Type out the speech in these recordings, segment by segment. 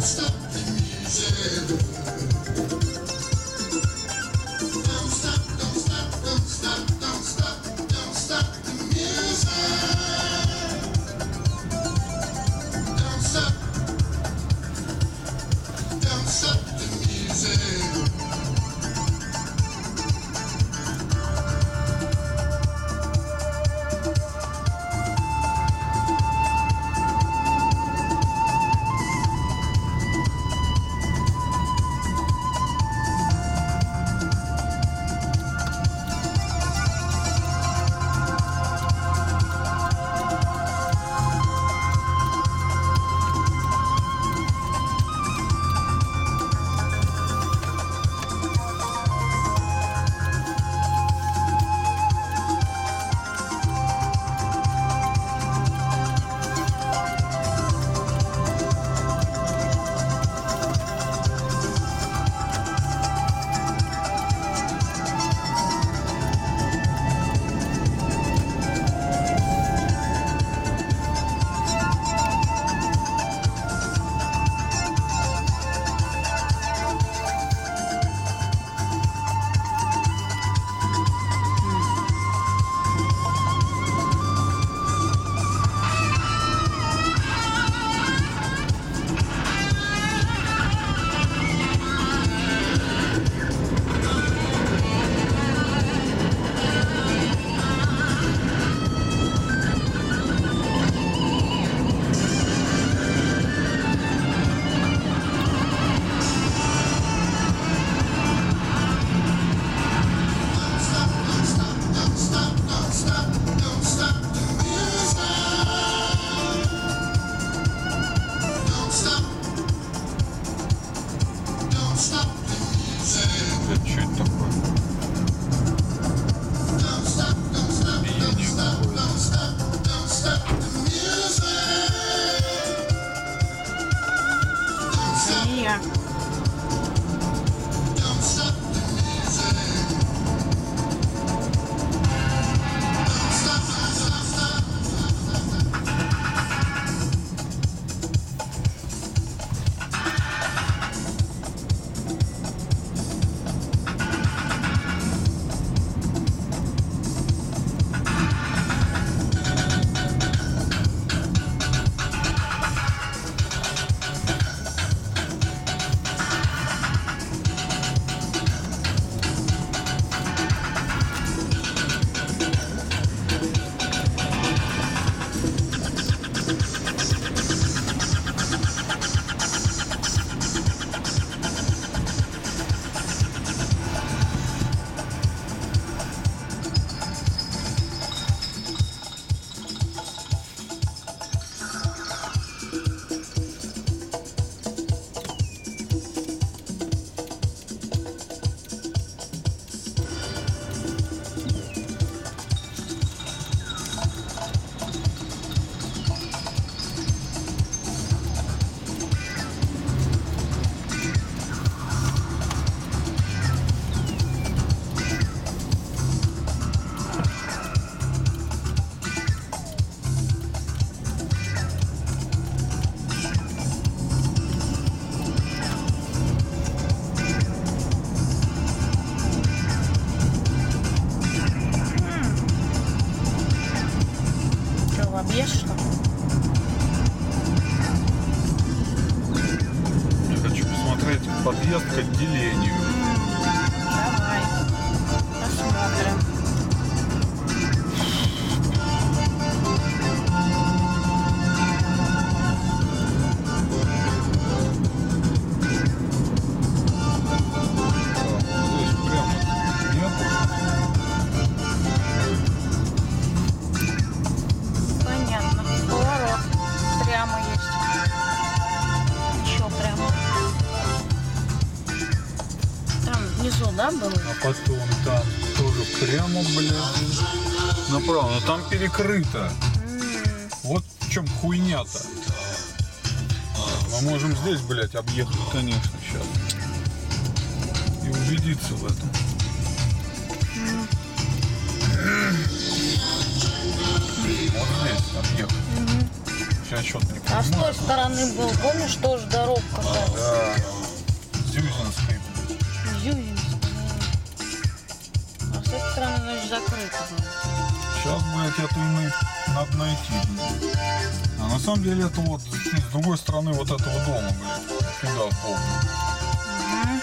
stop. Это что Что? Я хочу посмотреть подъезд к отделению. Да, было? А потом там тоже прямо, блядь, направо. Но там перекрыто. Вот в чем хуйня-то. Мы можем здесь, блядь, объехать, конечно, сейчас. И убедиться в этом. Вот здесь объехать. Сейчас что-то не А с той понимаю. стороны был, помнишь, тоже дорога какая-то? Да. закрыто было. Сейчас, блядь, эту иную надо найти. А на самом деле это вот ну, с другой стороны вот этого дома, блядь. Туда, помню. Угу.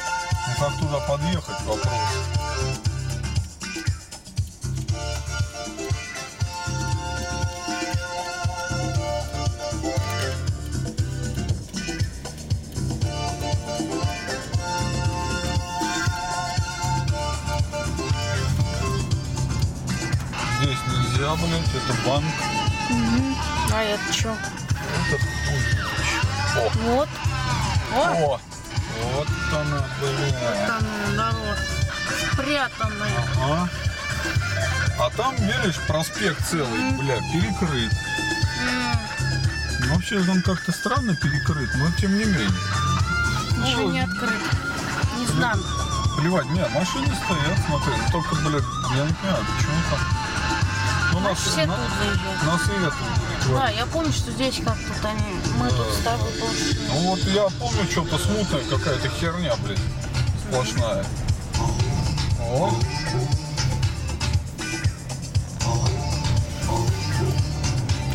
Ну как туда подъехать, вопрос. Блядь, это банк. Мгм. А это что? Это. О, Вот. О, о, вот оно, блядь. там народ. Спрятанный. Ага. А там, видишь, проспект целый, бля, перекрыт. Ну, Вообще там как-то странно перекрыт, но тем не менее. Уже Чё, не открыт. Не знаю. Плевать, не, машины стоят, смотри, ну, только, блядь, я не понимаю, почему там. Ну, нас, Все на- тут заезжают. нас и это. Да, я помню, что здесь как тут они. Мы тут с тобой тоже. Ну вот я помню, что-то смутная какая-то херня, блядь, сплошная. О,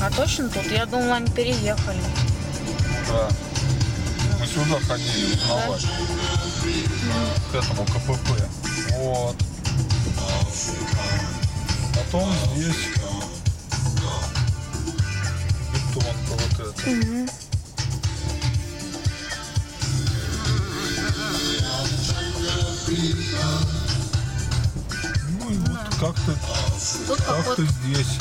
А точно тут? Я думала, они переехали. да. Мы сюда ходили узнавать. К этому КПП. Вот. Потом здесь бетонка вот эта. Мгм. Ну и вот как-то как-то здесь.